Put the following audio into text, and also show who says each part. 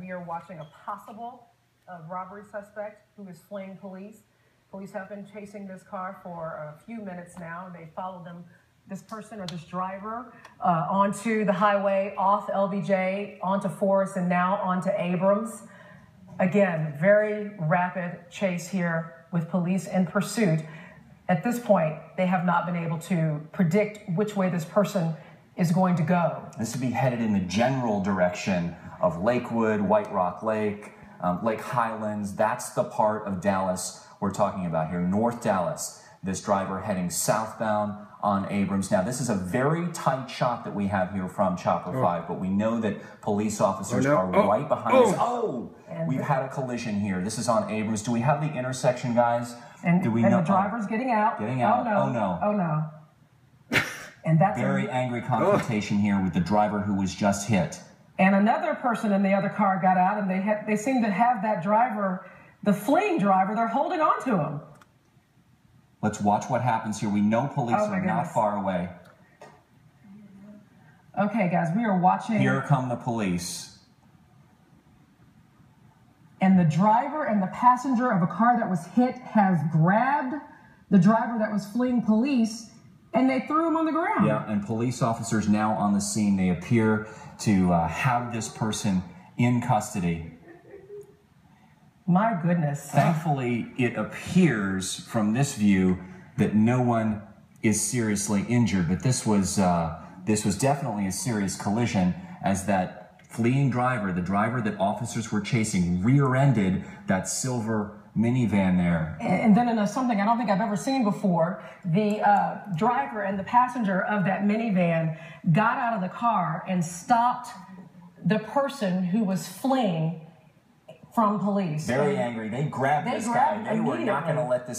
Speaker 1: We are watching a possible uh, robbery suspect who is fleeing police. Police have been chasing this car for a few minutes now. They followed them, this person or this driver, uh, onto the highway, off LBJ, onto Forest, and now onto Abrams. Again, very rapid chase here with police in pursuit. At this point, they have not been able to predict which way this person is going to go.
Speaker 2: This would be headed in the general direction of Lakewood, White Rock Lake, um, Lake Highlands. That's the part of Dallas we're talking about here, North Dallas. This driver heading southbound on Abrams. Now, this is a very tight shot that we have here from Chopper 5, but we know that police officers
Speaker 3: Oh, no.
Speaker 2: are
Speaker 3: Oh.
Speaker 2: right behind
Speaker 3: Oh.
Speaker 2: us. Oh, we've had a collision here. This is on Abrams. Do we have the intersection, guys?
Speaker 1: And,
Speaker 2: Do we
Speaker 1: and
Speaker 2: know?
Speaker 1: the driver's getting out.
Speaker 2: Getting out.
Speaker 1: Oh no.
Speaker 2: Oh, no.
Speaker 1: Oh no. And that's
Speaker 2: Very angry confrontation oh. here with the driver who was just hit.
Speaker 1: and another person in the other car got out, and they had they seem to have that driver, the fleeing driver. They're holding on to him.
Speaker 2: Let's watch what happens here. We know police
Speaker 1: Oh,
Speaker 2: are not far away.
Speaker 1: Okay, guys, we are watching,
Speaker 2: Here come the police.
Speaker 1: and the driver and the passenger of a car that was hit has grabbed the driver that was fleeing police, and they threw him on the ground.
Speaker 2: Yeah, and police officers now on the scene. They appear to uh, have this person in custody.
Speaker 1: My goodness.
Speaker 2: Thankfully, it appears from this view that no one is seriously injured, but this was uh, this was definitely a serious collision as that fleeing driver, the driver that officers were chasing, rear-ended that silver minivan there.
Speaker 1: And then in a, something I don't think I've ever seen before, the uh, driver and the passenger of that minivan got out of the car and stopped the person who was fleeing from police.
Speaker 2: Very angry. They grabbed
Speaker 1: They
Speaker 2: this
Speaker 1: grabbed
Speaker 2: guy. They were not going to let this